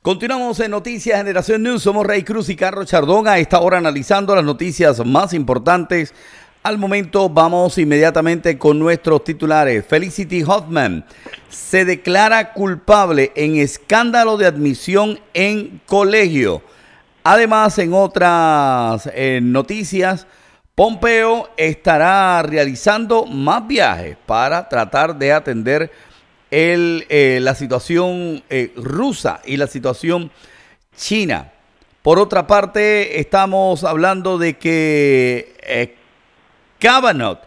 Continuamos en Noticias Generación News. Somos Rey Cruz y Carlos Chardón. A esta hora analizando las noticias más importantes. Al momento vamos inmediatamente con nuestros titulares. Felicity Hoffman se declara culpable en escándalo de admisión en colegio. Además, en otras eh, noticias, Pompeo estará realizando más viajes para tratar de atender el, eh, la situación eh, rusa y la situación china. Por otra parte, estamos hablando de que eh, Kavanaugh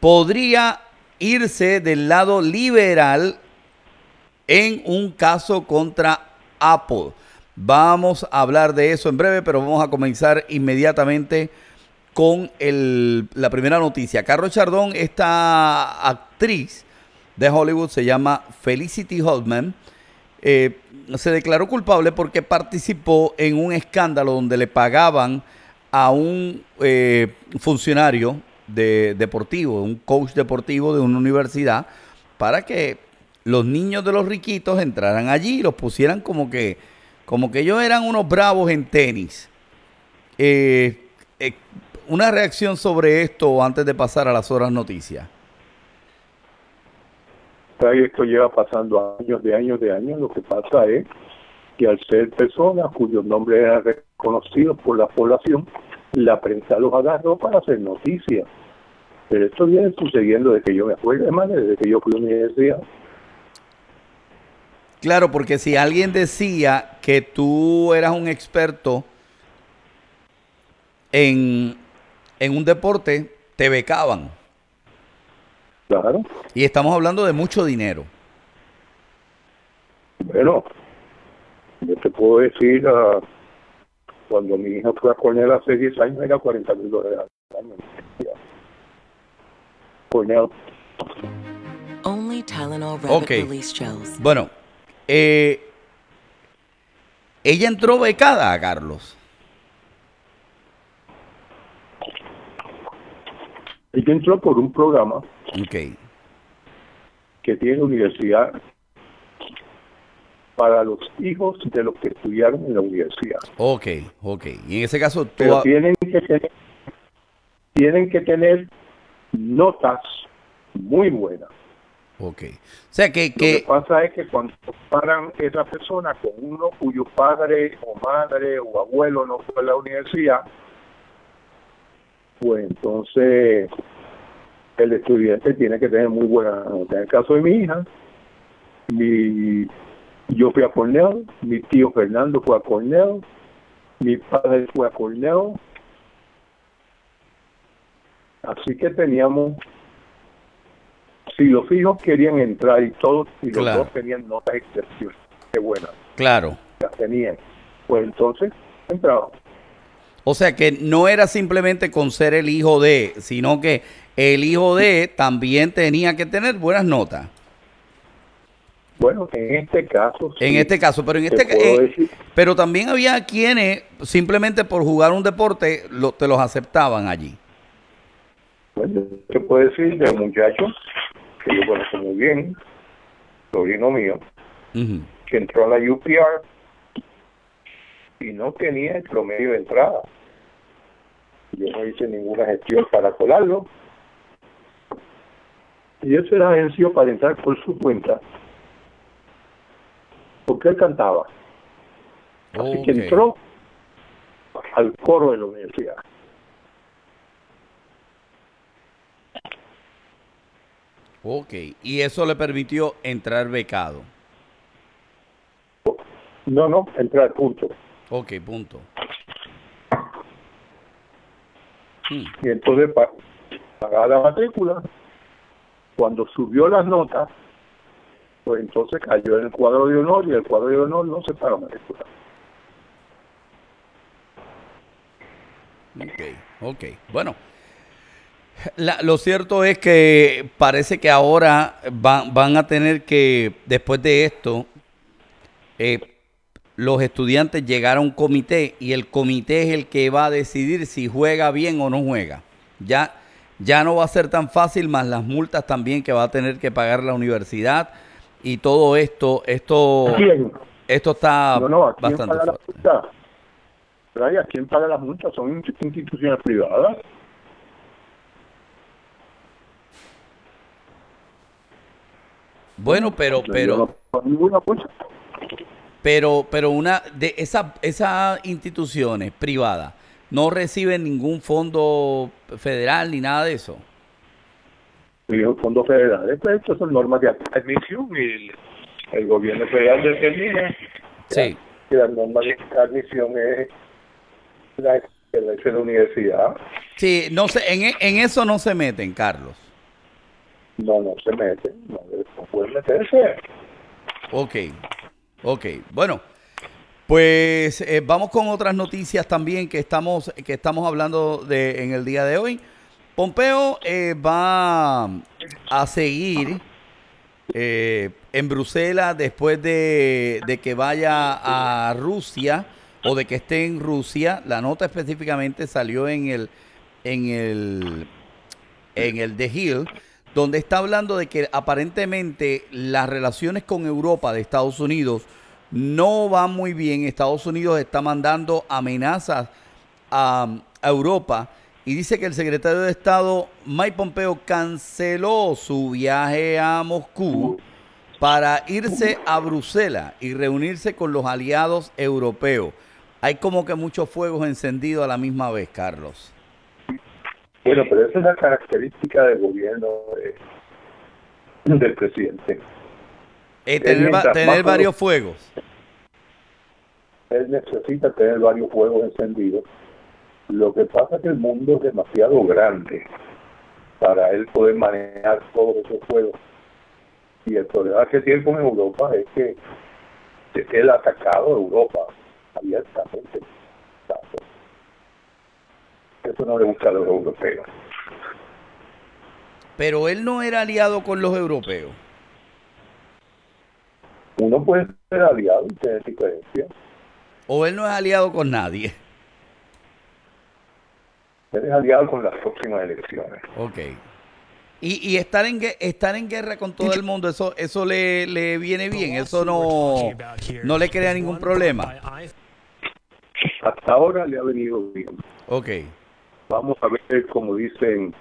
podría irse del lado liberal en un caso contra Apple. Vamos a hablar de eso en breve, pero vamos a comenzar inmediatamente con la primera noticia. Carlos Chardón, esta actriz, de Hollywood se llama Felicity Holtman. Eh, se declaró culpable porque participó en un escándalo donde le pagaban a un eh, funcionario de, deportivo, un coach deportivo de una universidad, para que los niños de los riquitos entraran allí y los pusieran como que, como que ellos eran unos bravos en tenis. Eh, una reacción sobre esto antes de pasar a las horas noticias esto lleva pasando años de años de años. Lo que pasa es que al ser personas cuyos nombres eran reconocidos por la población, la prensa los agarró para hacer noticias. Pero esto viene sucediendo desde que yo me acuerdo, además, desde que yo fui a la universidad. Claro, porque si alguien decía que tú eras un experto en, en un deporte, te becaban. Y estamos hablando de mucho dinero. Bueno, yo te puedo decir, uh, cuando mi hija fue a Cornell hace 10 años, era 40 mil dólares al año. Cornell. Only Tylenol ok. Bueno, eh, ella entró becada, Carlos. Ella entró por un programa Okay. Que tiene la universidad para los hijos de los que estudiaron en la universidad. Ok, ok. Y en ese caso, tú Pero tienen que tener, tienen que tener notas muy buenas. Ok. O sea que, que... Lo que pasa es que cuando comparan esa persona con uno cuyo padre o madre o abuelo no fue a la universidad, pues entonces el estudiante tiene que tener muy buena nota. En el caso de mi hija, mi, yo fui a Cornell, mi tío Fernando fue a Cornell, mi padre fue a Cornell, así que teníamos, si los hijos querían entrar y todos, y los dos tenían notas excepcionales, qué buenas. Claro. Las tenían. Pues entonces entraban. O sea que no era simplemente con ser el hijo de, sino que el hijo de también tenía que tener buenas notas. Bueno, en este caso. en este caso, pero en este eh, pero también había quienes simplemente por jugar un deporte lo, te los aceptaban allí. Bueno, se puede decir de un muchacho que yo conozco muy bien, sobrino mío, que entró a la UPR y no tenía el promedio de entrada. Yo no hice ninguna gestión para colarlo y él se la agenció para entrar por su cuenta, porque él cantaba. Así que entró al coro de la universidad. Ok, y eso le permitió entrar becado. No, no, entrar, punto. Ok, punto. Y entonces pagaba la matrícula cuando subió las notas, pues entonces cayó en el cuadro de honor y el cuadro de honor no se paró matricular. Ok, ok. Bueno, lo cierto es que parece que ahora van, van a tener que, después de esto, eh, los estudiantes llegar a un comité y el comité es el que va a decidir si juega bien o no juega. Ya ya no va a ser tan fácil, más las multas también que va a tener que pagar la universidad y todo esto, esto, esto está no, no, bastante fuerte. ¿quién paga las multas? Son instituciones privadas. Bueno, pero, pero, pero, pero una de esa, esas instituciones privadas no reciben ningún fondo federal ni nada de eso. Ningún fondo federal. Estas son normas de admisión y el, gobierno federal determina sí. que la norma de admisión es la, de la universidad. Sí, no sé, en, en eso no se meten, Carlos. No, no se meten, no, no pueden meterse. Ok, ok. Bueno, pues eh, vamos con otras noticias también que estamos, que estamos hablando de en el día de hoy. Pompeo eh, va a seguir eh, en Bruselas después de, de, que vaya a Rusia o de que esté en Rusia. La nota específicamente salió en el en el en el The Hill donde está hablando de que aparentemente las relaciones con Europa de Estados Unidos no van muy bien. Estados Unidos está mandando amenazas a, Europa y dice que el secretario de Estado Mike Pompeo canceló su viaje a Moscú para irse a Bruselas y reunirse con los aliados europeos. Hay como que muchos fuegos encendidos a la misma vez, Carlos. Bueno, pero esa es la característica del gobierno del presidente. Eh, tener, varios fuegos. Él necesita tener varios fuegos encendidos. Lo que pasa es que el mundo es demasiado grande para él poder manejar todos esos fuegos. Y el problema que tiene con Europa es que él ha atacado a Europa abiertamente. Eso no le gusta a los europeos. Pero él no era aliado con los europeos. Uno puede ser aliado y tener diferencia. O él no es aliado con nadie. Él es aliado con las próximas elecciones. Ok. Y, y estar en estar en guerra con todo el mundo, eso eso le, le viene bien, eso no, no le crea ningún problema. Hasta ahora le ha venido bien. Ok vamos a ver como dicen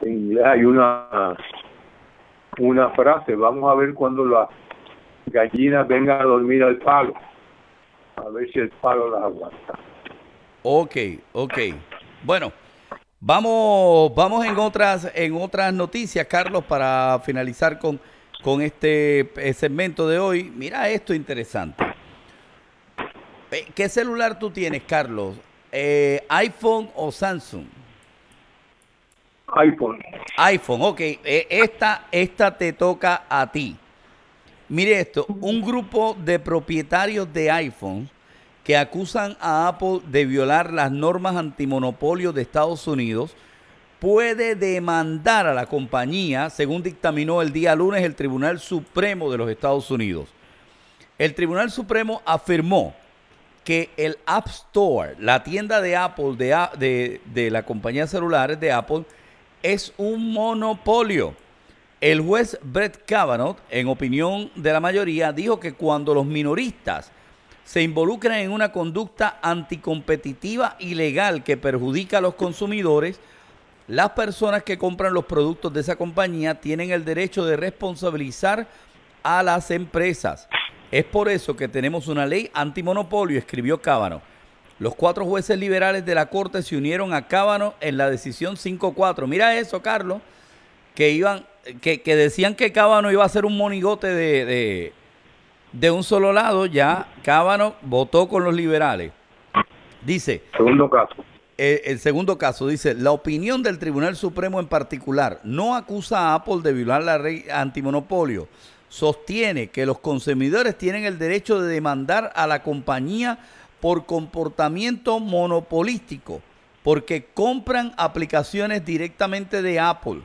en inglés hay una una frase vamos a ver cuando las gallinas vengan a dormir al palo a ver si el palo las aguanta. Ok ok. Bueno vamos vamos en otras en otras noticias Carlos para finalizar con con este eh, segmento de hoy. Mira esto interesante. Eh, ¿Qué celular tú tienes, Carlos? Eh, ¿iPhone o Samsung? iPhone. iPhone, ok. Eh, esta, esta te toca a ti. Mire esto, un grupo de propietarios de iPhone que acusan a Apple de violar las normas antimonopolio de Estados Unidos puede demandar a la compañía, según dictaminó el día lunes el Tribunal Supremo de los Estados Unidos. El Tribunal Supremo afirmó que el App Store, la tienda de Apple, de, la compañía celulares de Apple, es un monopolio. El juez Brett Kavanaugh, en opinión de la mayoría, dijo que cuando los minoristas se involucran en una conducta anticompetitiva ilegal que perjudica a los consumidores, las personas que compran los productos de esa compañía tienen el derecho de responsabilizar a las empresas. Es por eso que tenemos una ley antimonopolio, escribió Cábano. Los cuatro jueces liberales de la Corte se unieron a Cábano en la decisión 5-4. Mira eso, Carlos, que iban, que, decían que Cábano iba a ser un monigote de, de, un solo lado. Ya Cábano votó con los liberales. Dice. Segundo caso. El, el, segundo caso dice, la opinión del Tribunal Supremo en particular no acusa a Apple de violar la ley antimonopolio, sostiene que los consumidores tienen el derecho de demandar a la compañía por comportamiento monopolístico, porque compran aplicaciones directamente de Apple.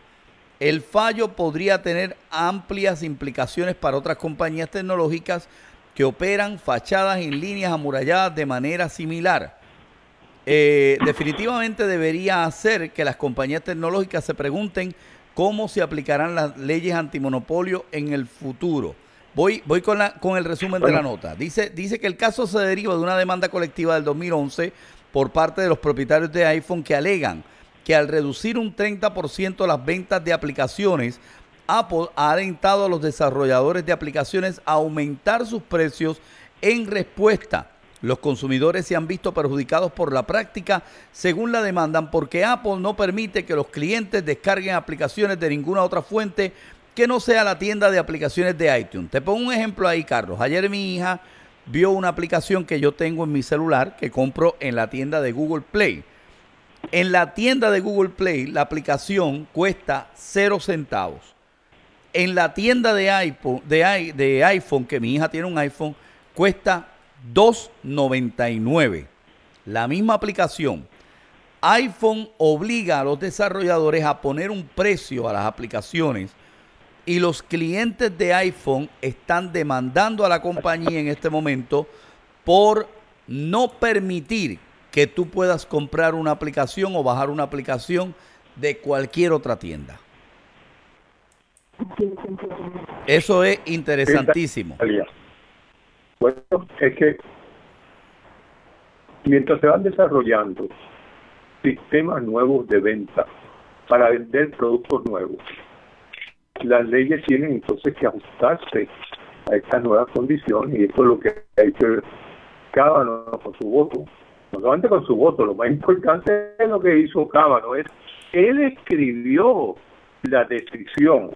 El fallo podría tener amplias implicaciones para otras compañías tecnológicas que operan fachadas en líneas amuralladas de manera similar. Eh, definitivamente debería hacer que las compañías tecnológicas se pregunten cómo se aplicarán las leyes antimonopolio en el futuro. Voy, voy con, la, con el resumen de la nota. Dice, dice que el caso se deriva de una demanda colectiva del 2011 por parte de los propietarios de iPhone que alegan que al reducir un 30% las ventas de aplicaciones, Apple ha alentado a los desarrolladores de aplicaciones a aumentar sus precios en respuesta. Los consumidores se han visto perjudicados por la práctica, según la demandan, porque Apple no permite que los clientes descarguen aplicaciones de ninguna otra fuente que no sea la tienda de aplicaciones de iTunes. Te pongo un ejemplo ahí, Carlos. Ayer mi hija vio una aplicación que yo tengo en mi celular que compro en la tienda de Google Play. En la tienda de Google Play la aplicación cuesta cero centavos. En la tienda de iPhone, de iPhone, que mi hija tiene un iPhone, cuesta 2.99. La misma aplicación. iPhone obliga a los desarrolladores a poner un precio a las aplicaciones y los clientes de iPhone están demandando a la compañía en este momento por no permitir que tú puedas comprar una aplicación o bajar una aplicación de cualquier otra tienda. Eso es interesantísimo. Bueno, es que mientras se van desarrollando sistemas nuevos de venta para vender productos nuevos, las leyes tienen entonces que ajustarse a estas nuevas condiciones y esto es lo que ha hecho Cábano con su voto. No solamente con su voto, lo más importante es lo que hizo Cábano, es él escribió la decisión.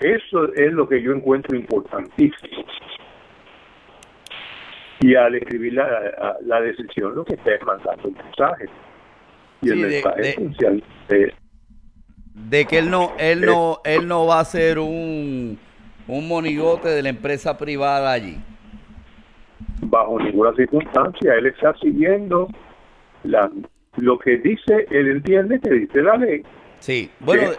Eso es lo que yo encuentro importantísimo. Y al escribir la, la, decisión, lo que está es mandando el mensaje. Y el mensaje esencial es de que él no, él no, él no va a ser un, un monigote de la empresa privada allí. Bajo ninguna circunstancia, él está siguiendo la, lo que dice, él entiende que dice la ley. Sí, bueno.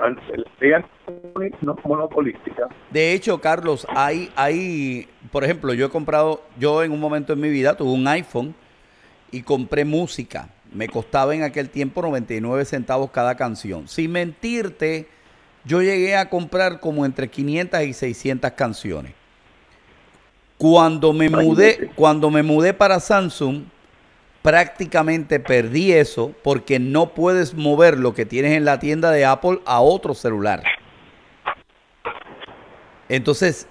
no monopolística. De hecho, Carlos, hay, hay, por ejemplo, yo he comprado, yo en un momento en mi vida tuve un iPhone y compré música me costaba en aquel tiempo 99 centavos cada canción. Sin mentirte, yo llegué a comprar como entre 500 y 600 canciones. Cuando me mudé, cuando me mudé para Samsung, prácticamente perdí eso porque no puedes mover lo que tienes en la tienda de Apple a otro celular. Entonces,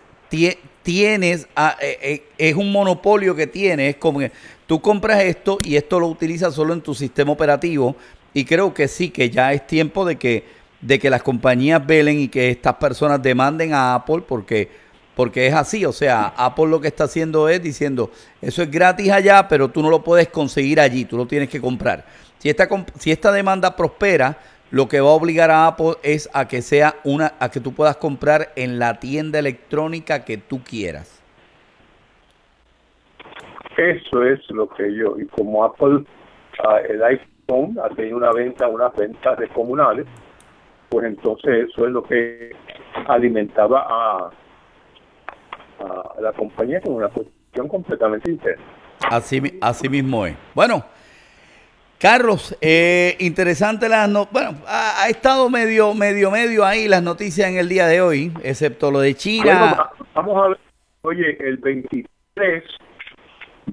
tienes, eh, eh, es un monopolio que tienes, es como que tú compras esto y esto lo utilizas solo en tu sistema operativo y creo que sí, que ya es tiempo de que, de que las compañías velen y que estas personas demanden a Apple porque, porque es así, o sea, Apple lo que está haciendo es diciendo, eso es gratis allá, pero tú no lo puedes conseguir allí, tú lo tienes que comprar. Si esta, si esta demanda prospera, lo que va a obligar a Apple es a que sea una, a que tú puedas comprar en la tienda electrónica que tú quieras. Eso es lo que yo, y como Apple, ah, el iPhone ha tenido una venta, unas ventas descomunales, pues entonces eso es lo que alimentaba a, a la compañía con una posición completamente interna. Así, así mismo es. Bueno, Carlos, eh, interesante las no bueno, ha, estado medio, medio, medio ahí las noticias en el día de hoy, excepto lo de China. vamos a ver, oye, el 23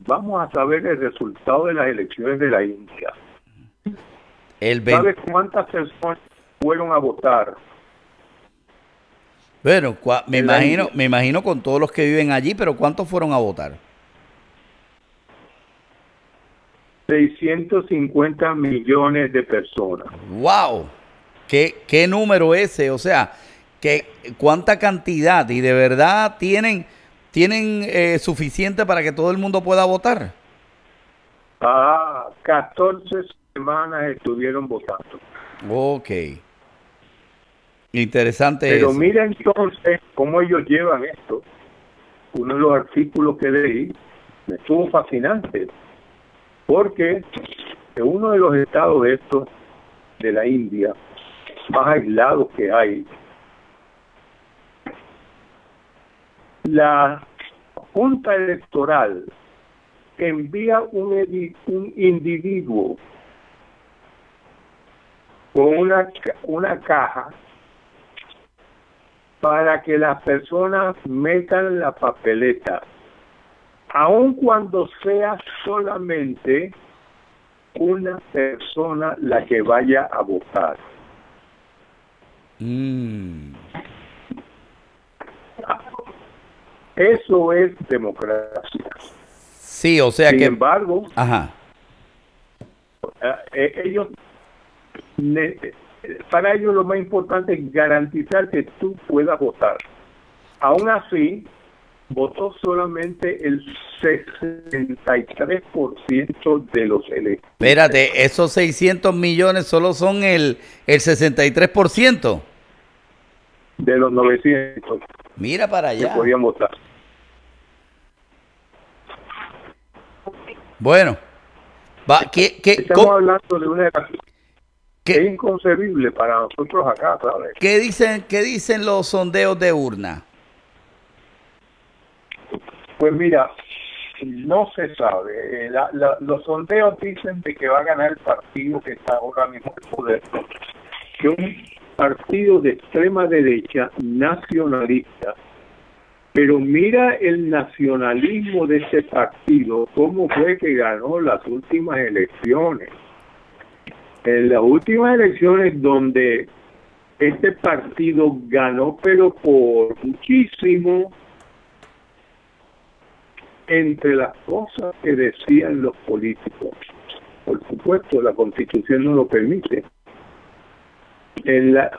vamos a saber el resultado de las elecciones de la India. El ¿Sabes cuántas personas fueron a votar? Bueno, me imagino, me imagino con todos los que viven allí, pero ¿cuántos fueron a votar? 650 millones de personas. ¡Wow! ¿Qué, qué número ese? O sea, ¿qué, ¿cuánta cantidad? Y de verdad tienen, tienen eh, suficiente para que todo el mundo pueda votar. Ah, 14 semanas estuvieron votando. Ok. Interesante Pero mira entonces cómo ellos llevan esto. Uno de los artículos que leí me estuvo fascinante porque en uno de los estados de estos de la India más aislados que hay, la Junta Electoral envía un, un individuo con una, una caja para que las personas metan la papeleta, aun cuando sea solamente una persona la que vaya a votar. Mm. Eso es democracia. Sí, o sea Sin que... embargo, Ajá. Eh, ellos, para ellos lo más importante es garantizar que tú puedas votar. Aún así, votó solamente el 63% de los electores. Espérate, esos 600 millones solo son el, el 63%. De los 900. Mira para allá. Que podían votar. Bueno, va, ¿qué, qué, estamos hablando de una que es inconcebible para nosotros acá, ¿sabes? ¿Qué dicen, qué dicen los sondeos de urna? Pues mira, no se sabe. Los sondeos dicen de que va a ganar el partido que está ahora mismo en poder, que un partido de extrema derecha nacionalista. Pero mira el nacionalismo de ese partido, cómo fue que ganó las últimas elecciones. En las últimas elecciones donde este partido ganó, pero por muchísimo, entre las cosas que decían los políticos. Por supuesto, la constitución no lo permite. En la,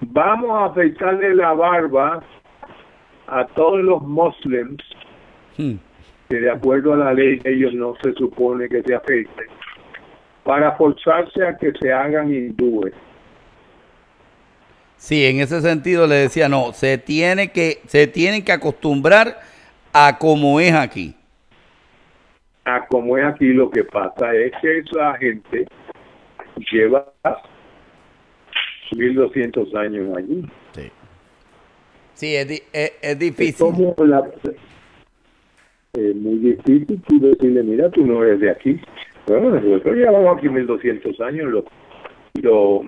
vamos a afeitarle la barba a todos los moslems hmm. que de acuerdo a la ley ellos no se supone que se afeiten para forzarse a que se hagan hindúes. Sí, en ese sentido le decía, no, se tiene que se tienen que acostumbrar a como es aquí. A como es aquí, lo que pasa es que esa gente lleva 1200 años allí. Sí, sí es, es, difícil. Es, muy difícil tú decirle, mira, tú no eres de aquí. Bueno, nosotros llevamos aquí 1200 años. Los, los,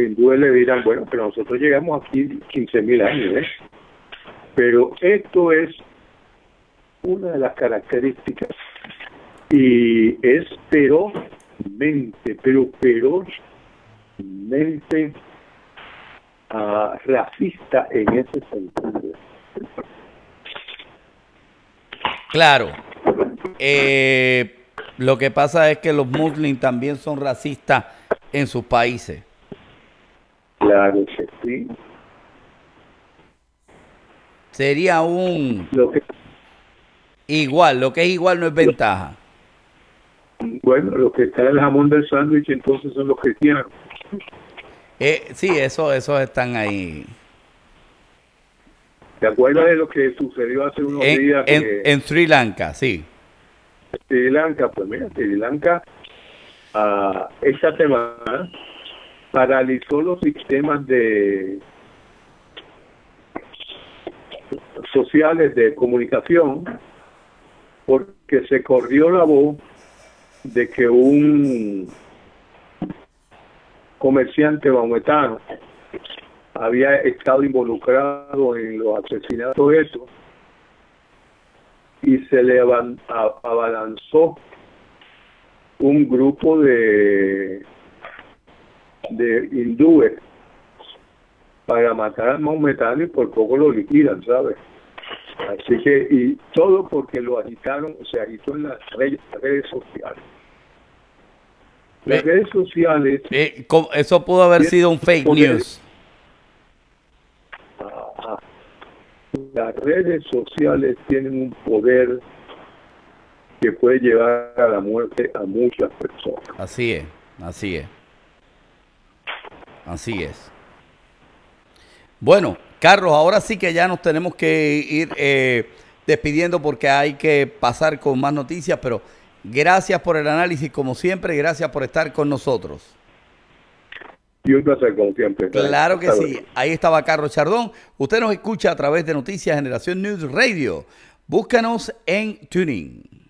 hindúes le dirán, bueno, pero nosotros llegamos aquí 15.000 años. ¿eh? Pero esto es una de las características y es ferozmente, pero ferozmente uh, racista en ese sentido. Claro. Eh, lo que pasa es que los muslims también son racistas en sus países. Claro que sí. Sería un... Lo que Igual, lo que es igual no es ventaja. Bueno, lo que está en el jamón del sándwich entonces son los cristianos. Eh, sí, eso, esos están ahí. ¿Te acuerdas de lo que sucedió hace unos días? En, Sri Lanka, sí. Sri Lanka, pues mira, Sri Lanka uh, esta semana paralizó los sistemas de sociales de comunicación porque se corrió la voz de que un comerciante maometano había estado involucrado en los asesinatos esos y se le abalanzó un grupo de de hindúes para matar al maometano y por poco lo liquidan, ¿sabes? Así que, y todo porque lo agitaron, se agitó en las redes, sociales. Las redes sociales. Eh, eso pudo haber sido un fake news. Las redes sociales tienen un poder que puede llevar a la muerte a muchas personas. Así es, así es. Así es. Bueno, Carlos, ahora sí que ya nos tenemos que ir eh, despidiendo porque hay que pasar con más noticias, pero gracias por el análisis como siempre, gracias por estar con nosotros. Y un placer como siempre. Claro que sí. Ahí estaba Carlos Chardón. Usted nos escucha a través de Noticias Generación News Radio. Búscanos en Tuning.